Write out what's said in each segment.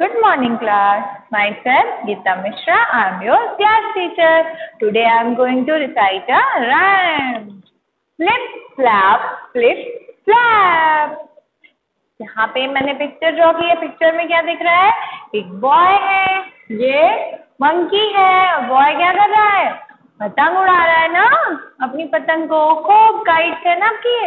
good morning, class. Myself, geeta mishra. I am your class teacher. Today i am going to recite a rhyme. Flip flap flip flap. यहाँ पे मैंने picture draw की है picture में क्या दिख रहा है? एक बॉय है. ये मंकी है. बॉय क्या कर रहा है? पतंग उड़ा रहा है ना? अपनी पतंग को खूब गाइड है ना आपकी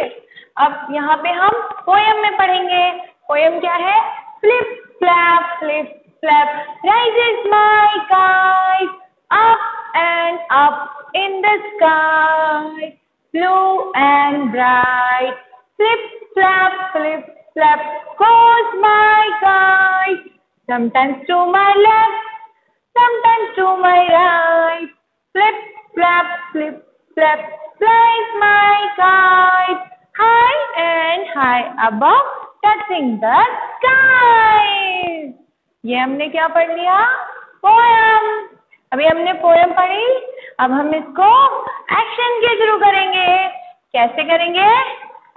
अब यहाँ पे हम पोयम में पढ़ेंगे। पोयम क्या है? Flip flap flip, flap, rises my kite up and up in the sky, blue and bright. Flip, flap, flip, flap, goes my kite. Sometimes to my left, sometimes to my right. Flip, flap, flip, flap, flies my kite high and high above, touching the sky. ये हमने क्या पढ़ लिया? Poem अभी हमने poem पढ़ी, अब हम इसको एक्शन के शुरू करेंगे। कैसे करेंगे?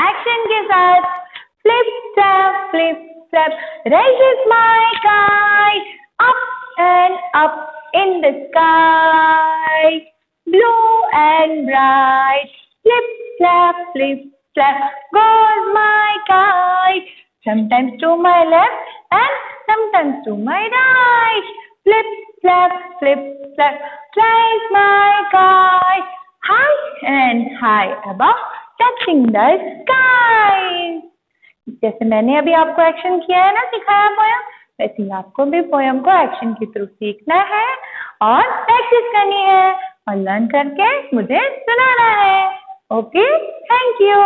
एक्शन के साथ। Flip tap flip tap rise is my kite up and up in the sky blue and bright flip tap flip tap goes my kite sometimes to my left and sometimes to my right. Flip, flap, flip, flap, flies my kite high and high above, touching the sky. जैसे मैंने अभी आपको action किया है ना सिखाया poem वैसे ही आपको भी पोयम को एक्शन के थ्रू सीखना है और प्रैक्टिस करनी है और लर्न करके मुझे सुनाना है ओके थैंक यू